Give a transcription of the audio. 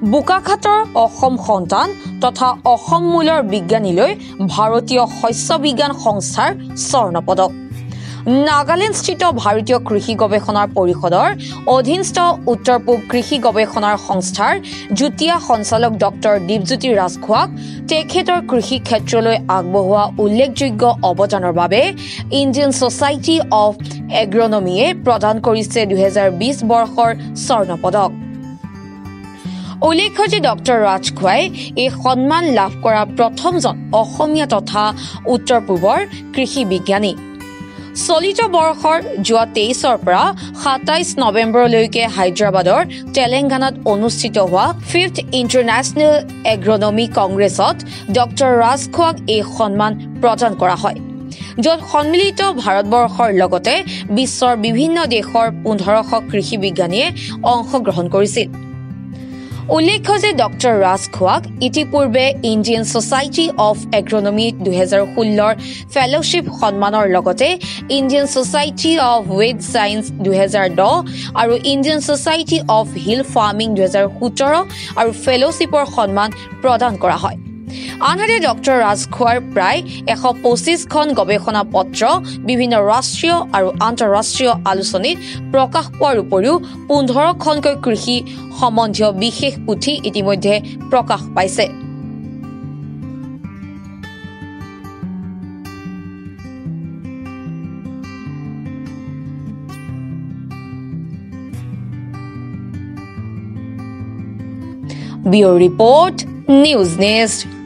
বোকাখাটৰ অসম সন্তান তথা অসম মূলৰ বিজ্ঞানীলৈ ভাৰতীয় শস্য বিজ্ঞান সংস্থাৰ স্বৰ্ণ পদক নাগালেণ্ডস্থিত ভাৰতীয় কৃষি গৱেষণা পৰিষদৰ অধীনস্থ উত্তৰ পূব কৃষি গৱেষণা সংস্থাৰ যুটীয়া সঞ্চালক ডক্টৰ দীপজ্যোতি ৰাজখোৱাক তেখেতৰ কৃষি ক্ষেত্ৰলৈ আগবঢ়োৱা উল্লেখযোগ্য অৱদানৰ বাবে ইণ্ডিয়ান ছ'চাইটি অৱ এগ্ৰনমীয়ে প্ৰদান কৰিছে দুহেজাৰ বিছ বৰ্ষৰ স্বৰ্ণ পদক উল্লেখ্য ডক্টৰ ৰাজখোৱাই এই সন্মান লাভ কৰা প্ৰথমজন অসমীয়া তথা উত্তৰ পূবৰ কৃষি বিজ্ঞানী। চলিত বৰ্ষৰ যোৱা তেইছৰ পৰা সাতাইছ নৱেম্বৰলৈকে হায়দৰাবাদৰ তেলেংগানাত অনুষ্ঠিত হোৱা ফিফ্থ ইণ্টাৰনেশ্যনেল এগ্ৰনমী কংগ্ৰেছত ডক্টৰ ৰাজখোৱাক এই সন্মান প্ৰদান কৰা হয় য'ত সন্মিলিত ভাৰতবৰ্ষৰ লগতে বিশ্বৰ বিভিন্ন দেশৰ পোন্ধৰশ কৃষি বিজ্ঞানীয়ে অংশগ্ৰহণ কৰিছিল। উল্লেখ্য যে ডক্টৰ ৰাজখোৱাক ইতিপূৰ্বে ইণ্ডিয়ান ছ'চাইটি অৱ এগ্ৰনমী দুহেজাৰ ষোল্লৰ ফেল'শ্বিপ সন্মানৰ লগতে Indian society of weed science দুহেজাৰ দহ আৰু Indian society of hill farming দুহেজাৰ সোতৰ আৰু ফেল'শ্বিপৰ সন্মান প্ৰদান কৰা হয়। আনহাতে ডক্টৰ ৰাজখোৱাৰ প্ৰায় এশ পঁচিছখন গৱেষণা পত্ৰ বিভিন্ন ৰাষ্ট্ৰীয় আৰু আন্তঃৰাষ্ট্ৰীয় আলোচনীত প্ৰকাশ পোৱাৰ উপৰিও পোন্ধৰখনকৈ কৃষি সম্বন্ধীয় বিশেষ পুথি ইতিমধ্যে প্ৰকাশ পাইছে। Bureau report news nest